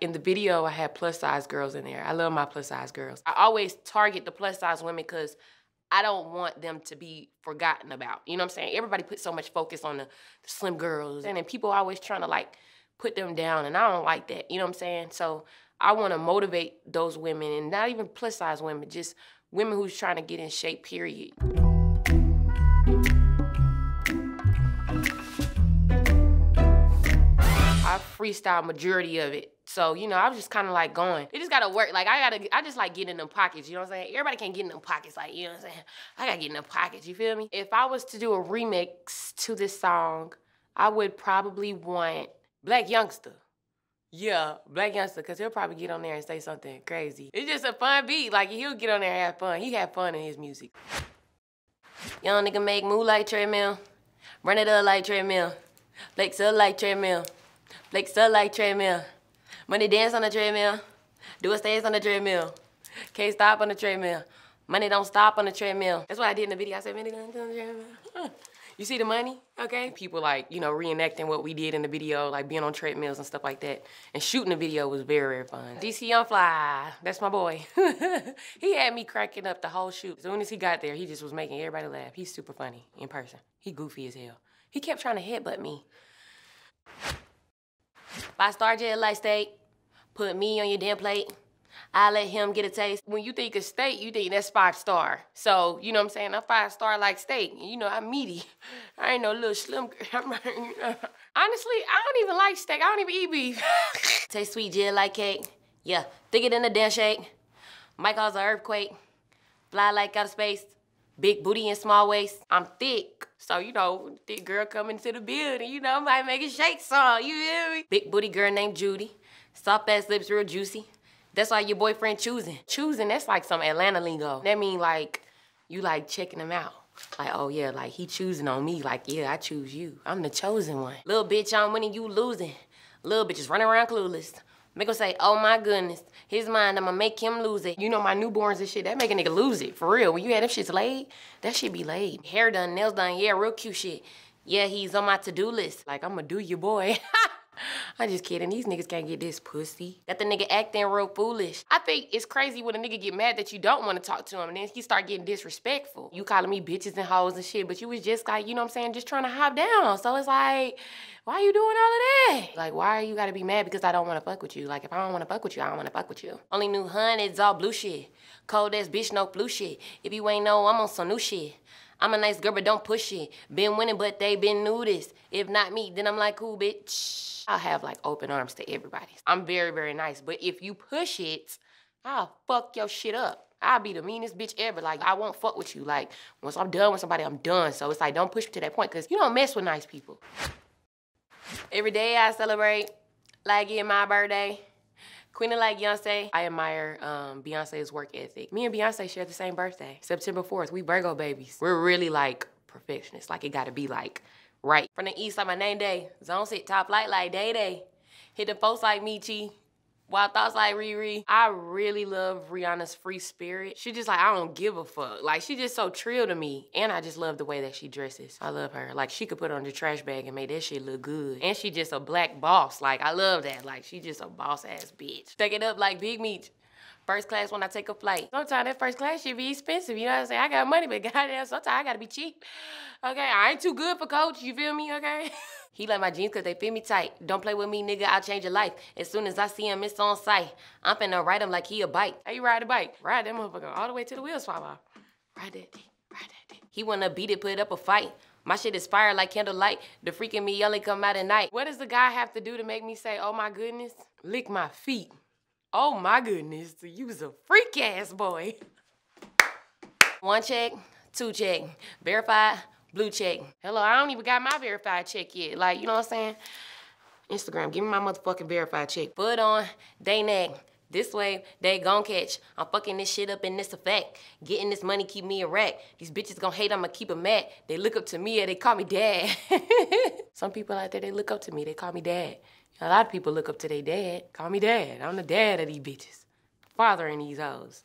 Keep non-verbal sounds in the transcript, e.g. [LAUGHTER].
In the video, I had plus size girls in there. I love my plus size girls. I always target the plus size women because I don't want them to be forgotten about. You know what I'm saying? Everybody puts so much focus on the, the slim girls, and then people always trying to like put them down, and I don't like that. You know what I'm saying? So I want to motivate those women, and not even plus size women, just women who's trying to get in shape. Period. I freestyle majority of it. So, you know, I was just kind of like going. It just gotta work. Like I gotta, I just like get in them pockets, you know what I'm saying? Everybody can't get in them pockets, like, you know what I'm saying? I gotta get in them pockets, you feel me? If I was to do a remix to this song, I would probably want Blac Youngsta. Yeah, Blac Youngsta, because he'll probably get on there and say something crazy. It's just a fun beat. Like, he'll get on there and have fun. He had fun in his music. Young nigga make move like treadmill. Run it up like treadmill. Flex up like treadmill. Flex up like treadmill. Money dance on the treadmill. Do a stance on the treadmill. Can't stop on the treadmill. Money don't stop on the treadmill. That's what I did in the video. I said, money don't stop on the treadmill. [LAUGHS] You see the money? Okay. People like, you know, reenacting what we did in the video, like being on treadmills and stuff like that. And shooting the video was very, very fun. DC Young Fly, that's my boy. [LAUGHS] he had me cracking up the whole shoot. As soon as he got there, he just was making everybody laugh. He's super funny in person. He goofy as hell. He kept trying to headbutt me. Five star jet light steak. Put me on your damn plate. I let him get a taste. When you think of steak, you think that's five star. So, you know what I'm saying? I'm five star like steak. You know, I'm meaty. [LAUGHS] I ain't no little slim girl. [LAUGHS] Honestly, I don't even like steak. I don't even eat beef. [LAUGHS] Taste sweet jet like cake. Yeah, thicker than a damn shake. Might cause an earthquake. Fly like out of space. Big booty and small waist. I'm thick. So, you know, thick girl coming to the building, you know, I might make a shake song, you hear me? Big booty girl named Judy. Soft ass lips real juicy. That's why your boyfriend choosing. Choosing, that's like some Atlanta lingo. That mean like, you like checking him out. Like, oh yeah, like he choosing on me. Like, yeah, I choose you. I'm the chosen one. Little bitch, I'm winning, you losing. Little bitch bitches running around clueless. Make him say, oh my goodness, his mind, I'ma make him lose it. You know my newborns and shit, that make a nigga lose it, for real. When you had them shits laid, that shit be laid. Hair done, nails done, yeah, real cute shit. Yeah, he's on my to-do list. Like, I'ma do your boy. [LAUGHS] I'm just kidding. These niggas can't get this pussy. That the nigga acting real foolish. I think it's crazy when a nigga get mad that you don't want to talk to him and then he start getting disrespectful. You calling me bitches and hoes and shit, but you was just like, you know what I'm saying, just trying to hop down. So it's like, why you doing all of that? Like, why you gotta be mad because I don't wanna fuck with you? Like, if I don't wanna fuck with you, I don't wanna fuck with you. Only new hun, it's all blue shit. Cold ass bitch, no blue shit. If you ain't know, I'm on some new shit. I'm a nice girl, but don't push it. Been winning, but they been nudist. If not me, then I'm like, cool, bitch. I'll have like open arms to everybody. I'm very, very nice. But if you push it, I'll fuck your shit up. I'll be the meanest bitch ever. Like, I won't fuck with you. Like, once I'm done with somebody, I'm done. So it's like, don't push me to that point because you don't mess with nice people. Every day I celebrate like it's my birthday. Queen of like Beyonce, I admire um, Beyonce's work ethic. Me and Beyonce share the same birthday, September 4th. We Virgo babies. We're really like perfectionists. Like it gotta be like right. From the east like my name day. Zone sit top light like day day. Hit the folks like Michi. Wild thoughts like Riri. I really love Rihanna's free spirit. She just like, I don't give a fuck. Like, she just so trill to me. And I just love the way that she dresses. I love her. Like, she could put on the trash bag and make that shit look good. And she just a black boss. Like, I love that. Like, she just a boss ass bitch. Take it up like Big Meech. First class when I take a flight. Sometimes that first class should be expensive. You know what I'm saying? I got money, but [LAUGHS] goddamn, sometimes I gotta be cheap. Okay, I ain't too good for coach. You feel me? Okay. [LAUGHS] he like my jeans cause they fit me tight. Don't play with me, nigga. I'll change your life. As soon as I see him, it's on sight. I'm finna ride him like he a bike. How you ride a bike? Ride that motherfucker all the way to the wheels fall off. Ride that dick. Ride that dick. He wanna beat it, put up a fight. My shit is fire like candlelight. The freaking me only come out at night. What does the guy have to do to make me say, oh my goodness? Lick my feet. Oh my goodness, you was a freak ass boy. One check, two check, verified, blue check. Hello, I don't even got my verified check yet. Like, you know what I'm saying? Instagram, give me my motherfucking verified check. Put on, they neck. This way, they gon' catch. I'm fucking this shit up and this effect. Getting this money keep me a. These bitches gon' hate, I'ma keep them mad. They look up to me and they call me dad. [LAUGHS] Some people out there, they look up to me, they call me dad. A lot of people look up to their dad. Call me dad. I'm the dad of these bitches. Father in these hoes.